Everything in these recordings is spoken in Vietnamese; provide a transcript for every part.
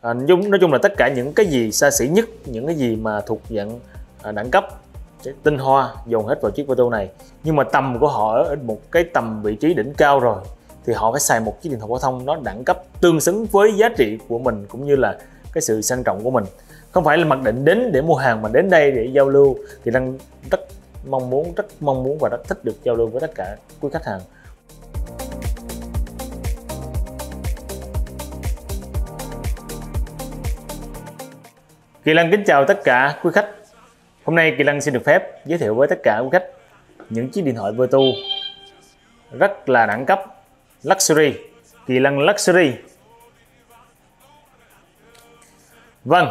à, nói chung là tất cả những cái gì xa xỉ nhất những cái gì mà thuộc dạng à, đẳng cấp tinh hoa dồn hết vào chiếc ô tô này. Nhưng mà tầm của họ ở một cái tầm vị trí đỉnh cao rồi thì họ phải xài một chiếc điện thoại phổ thông nó đẳng cấp tương xứng với giá trị của mình cũng như là cái sự sang trọng của mình. Không phải là mặc định đến để mua hàng mà đến đây để giao lưu thì đang rất mong muốn rất mong muốn và rất thích được giao lưu với tất cả quý khách hàng. Kỳ Lăng kính chào tất cả quý khách. Hôm nay Kỳ Lăng xin được phép giới thiệu với tất cả quý khách những chiếc điện thoại Vertu rất là đẳng cấp, Luxury, Kỳ Lăng Luxury. Vâng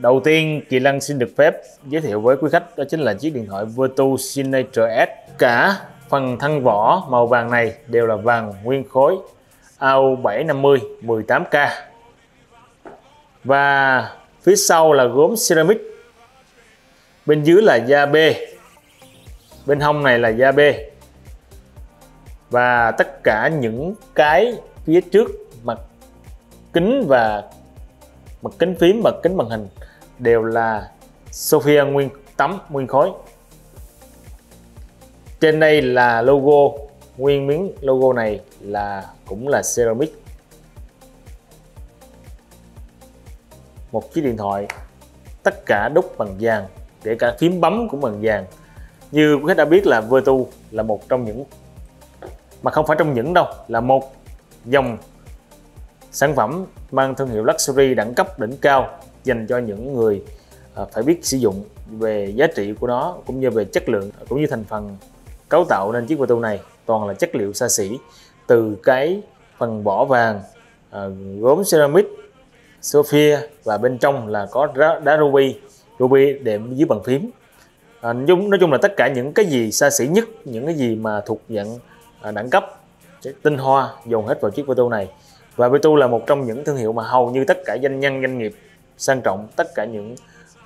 Đầu tiên Kỳ Lăng xin được phép giới thiệu với quý khách đó chính là chiếc điện thoại Vertu Signature S. Cả phần thân vỏ màu vàng này đều là vàng nguyên khối AU750 18K và phía sau là gốm ceramic, bên dưới là da B bên hông này là da B và tất cả những cái phía trước mặt kính và mặt kính phím và kính màn hình đều là Sophia nguyên tấm, nguyên khối. Trên đây là logo, nguyên miếng logo này là cũng là ceramic. Một chiếc điện thoại, tất cả đúc bằng vàng, kể cả phím bấm cũng bằng vàng. Như quý khách đã biết là Vertu là một trong những, mà không phải trong những đâu, là một dòng sản phẩm mang thương hiệu luxury đẳng cấp đỉnh cao dành cho những người ờ, phải biết sử dụng về giá trị của nó cũng như về chất lượng, cũng như thành phần cấu tạo nên chiếc Vertu này. Toàn là chất liệu xa xỉ từ cái phần vỏ vàng ờ, gốm ceramic Sophia và bên trong là có đá ruby ruby đệm dưới bàn phím. À, nói chung là tất cả những cái gì xa xỉ nhất những cái gì mà thuộc dạng à, đẳng cấp tinh hoa dồn hết vào chiếc Vito này. Và Vito là một trong những thương hiệu mà hầu như tất cả doanh nhân doanh nghiệp sang trọng tất cả những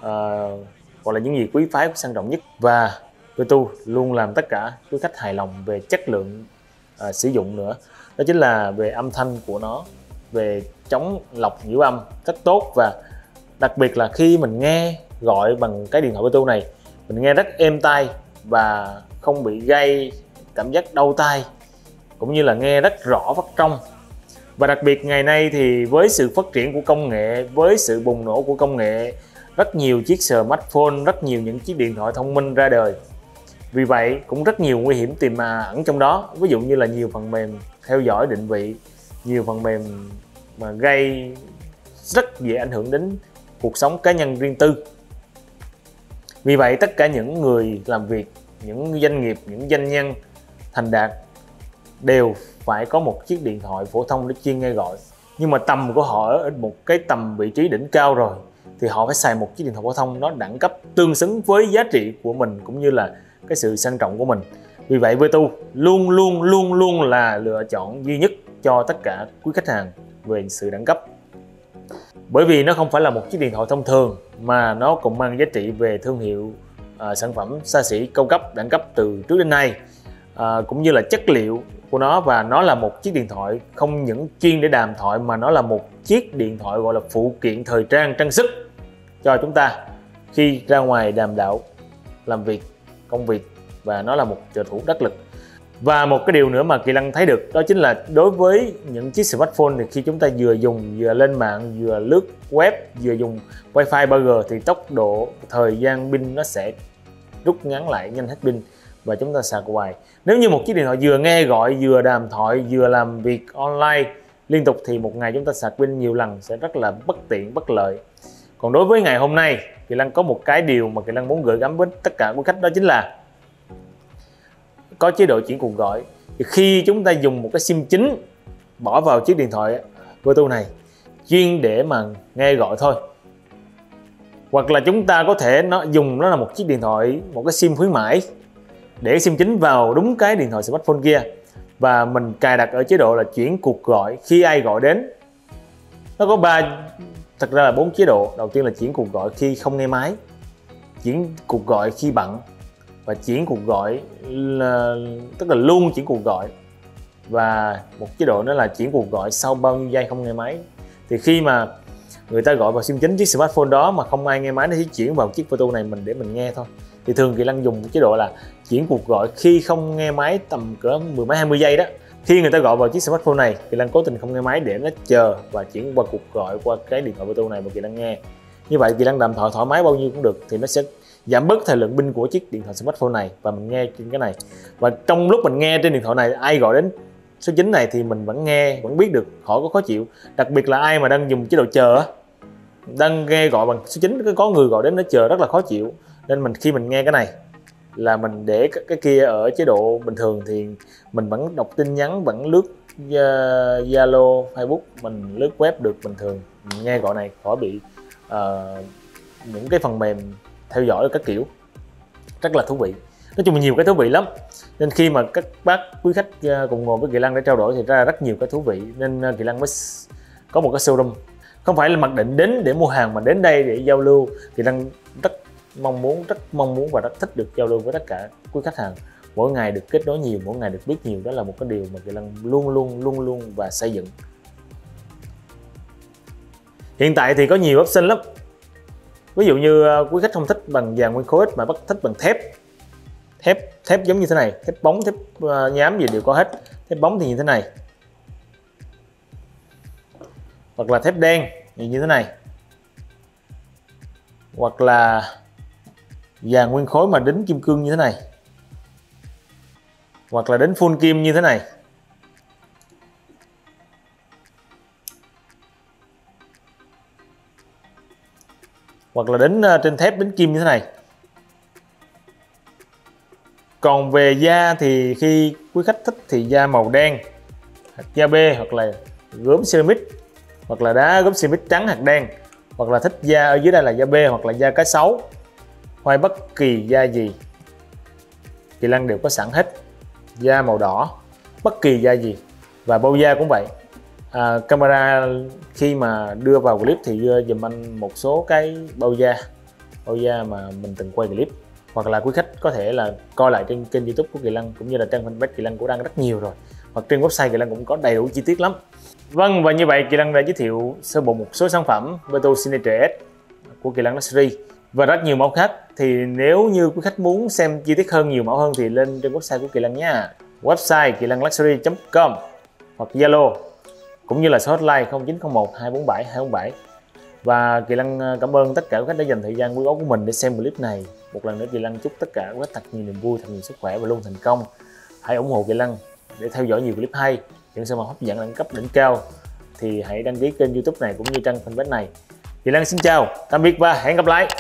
à, uh, gọi là những gì quý phái sang trọng nhất. Và Vito luôn làm tất cả quý khách hài lòng về chất lượng uh, sử dụng nữa. Đó chính là về âm thanh của nó về chống lọc nhiễu âm rất tốt và đặc biệt là khi mình nghe gọi bằng cái điện thoại Bluetooth này, mình nghe rất êm tai và không bị gây cảm giác đau tai cũng như là nghe rất rõ phát trong. Và đặc biệt ngày nay thì với sự phát triển của công nghệ, với sự bùng nổ của công nghệ, rất nhiều chiếc smartphone, rất nhiều những chiếc điện thoại thông minh ra đời. Vì vậy cũng rất nhiều nguy hiểm tiềm ẩn trong đó. Ví dụ như là nhiều phần mềm theo dõi định vị, nhiều phần mềm mà gây rất dễ ảnh hưởng đến cuộc sống cá nhân riêng tư. Vì vậy, tất cả những người làm việc, những doanh nghiệp, những doanh nhân thành đạt đều phải có một chiếc điện thoại phổ thông để chuyên nghe gọi. Nhưng mà tầm của họ ở một cái tầm vị trí đỉnh cao rồi, thì họ phải xài một chiếc điện thoại phổ thông nó đẳng cấp tương xứng với giá trị của mình cũng như là cái sự sang trọng của mình. Vì vậy Vtu luôn luôn luôn luôn là lựa chọn duy nhất cho tất cả quý khách hàng về sự đẳng cấp. Bởi vì nó không phải là một chiếc điện thoại thông thường mà nó cũng mang giá trị về thương hiệu à, sản phẩm xa xỉ cao cấp đẳng cấp từ trước đến nay. À, cũng như là chất liệu của nó và nó là một chiếc điện thoại không những chuyên để đàm thoại mà nó là một chiếc điện thoại gọi là phụ kiện thời trang trang sức cho chúng ta khi ra ngoài đàm đạo làm việc công việc và nó là một trợ thủ đắc lực và một cái điều nữa mà Kỳ Lăng thấy được, đó chính là đối với những chiếc smartphone thì khi chúng ta vừa dùng vừa lên mạng, vừa lướt web, vừa dùng wifi 3G thì tốc độ, thời gian pin nó sẽ rút ngắn lại nhanh hết pin và chúng ta sạc hoài. Nếu như một chiếc điện thoại vừa nghe gọi, vừa đàm thoại, vừa làm việc online liên tục thì một ngày chúng ta sạc pin nhiều lần sẽ rất là bất tiện, bất lợi. Còn đối với ngày hôm nay, Kỳ Lăng có một cái điều mà Kỳ Lăng muốn gửi gắm với tất cả quý khách, đó chính là có chế độ chuyển cuộc gọi, thì khi chúng ta dùng một cái sim chính bỏ vào chiếc điện thoại Bluetooth này, chuyên để mà nghe gọi thôi. Hoặc là chúng ta có thể nó dùng nó là một chiếc điện thoại, một cái sim khuyến mãi để sim chính vào đúng cái điện thoại smartphone kia. Và mình cài đặt ở chế độ là chuyển cuộc gọi khi ai gọi đến. Nó có ba, thật ra là bốn chế độ. Đầu tiên là chuyển cuộc gọi khi không nghe máy, chuyển cuộc gọi khi bận và chuyển cuộc gọi là, tức là luôn chuyển cuộc gọi. Và một chế độ nữa là chuyển cuộc gọi sau bao nhiêu giây không nghe máy. Thì khi mà người ta gọi vào sim chính chiếc smartphone đó mà không ai nghe máy nó chỉ chuyển vào chiếc photo này mình để mình nghe thôi. Thì thường kỳ lăng dùng chế độ là chuyển cuộc gọi khi không nghe máy tầm cỡ mười mấy hai mươi giây đó. Khi người ta gọi vào chiếc smartphone này kỳ lăng cố tình không nghe máy để nó chờ và chuyển qua cuộc gọi qua cái điện thoại photo này mà kỳ lăng nghe. Như vậy kỳ lăng đàm thoại thoải mái bao nhiêu cũng được thì nó sẽ giảm bớt thời lượng pin của chiếc điện thoại smartphone này. Và mình nghe trên cái này. Và trong lúc mình nghe trên điện thoại này ai gọi đến số 9 này thì mình vẫn nghe vẫn biết được. Khỏi có khó chịu. Đặc biệt là ai mà đang dùng chế độ chờ đang nghe gọi bằng số 9 có người gọi đến nó chờ rất là khó chịu. Nên mình khi mình nghe cái này là mình để cái kia ở chế độ bình thường thì mình vẫn đọc tin nhắn vẫn lướt ờ, Zalo, Facebook mình lướt web được bình thường. Mình nghe gọi này khỏi bị uh, những cái phần mềm theo dõi các kiểu. Rất là thú vị. Nói chung là nhiều cái thú vị lắm. Nên khi mà các bác, quý khách à, cùng ngồi với Kỳ Lăng để trao đổi thì ra rất nhiều cái thú vị. Nên à, Kỳ Lăng mới có một cái showroom. Không phải là mặc định đến để mua hàng mà đến đây để giao lưu. Kỳ Lăng rất mong muốn, rất mong muốn và rất thích được giao lưu với tất cả quý khách hàng. Mỗi ngày được kết nối nhiều, mỗi ngày được biết nhiều. Đó là một cái điều mà Kỳ Lăng luôn luôn luôn luôn và xây dựng. Hiện tại thì có nhiều option lắm ví dụ như ờ, quý khách không thích bằng vàng nguyên khối mà bắt thích bằng thép. Thép thép giống như thế này, thép bóng, thép ờ, nhám gì đều có hết. Thép bóng thì như thế này. Hoặc là thép đen thì như thế này. Hoặc là vàng nguyên khối mà đính kim cương như thế này. Hoặc là đến full kim như thế này. Hoặc là đến ờ, trên thép, đến kim như thế này. Còn về da thì khi quý khách thích thì da màu đen, hạt da b hoặc là gốm ceramic hoặc là đá gốm ceramic trắng hạt đen, hoặc là thích da ở dưới đây là da b hoặc là da cá sấu hay bất kỳ da gì thì lăng đều có sẵn hết. Da màu đỏ, bất kỳ da gì. Và bao da cũng vậy à, camera khi mà đưa vào clip thì đưa dùm anh một số cái bao da bao da mà mình từng quay clip. Hoặc là quý khách có thể là coi lại trên kênh youtube của Kỳ Lăng cũng như là trang fanpage Kỳ Lăng cũng đang rất nhiều rồi. Hoặc trên website Kỳ Lăng cũng có đầy đủ chi tiết lắm. Vâng và như vậy Kỳ Lăng đã giới thiệu sơ bộ một số sản phẩm Beto Signature S của Kỳ Lăng Luxury. Và rất nhiều mẫu khác. Thì nếu như quý khách muốn xem chi tiết hơn nhiều mẫu hơn thì lên trên website của Kỳ Lăng nha. Website kỳ lăng luxury.com hoặc Zalo cũng như là số hotline 0901 247 247 và Kỳ Lăng à, cảm ơn tất cả các khách đã dành thời gian quý báu của mình để xem clip này. Một lần nữa, Kỳ Lăng chúc tất cả các thật nhiều niềm vui, thật nhiều sức khỏe và luôn thành công. Hãy ủng hộ Kỳ Lăng để theo dõi nhiều clip hay. Những sản phẩm hấp dẫn đẳng cấp đỉnh cao thì hãy đăng ký kênh youtube này cũng như trang fanpage này. Kỳ Lăng xin chào, tạm biệt và hẹn gặp lại!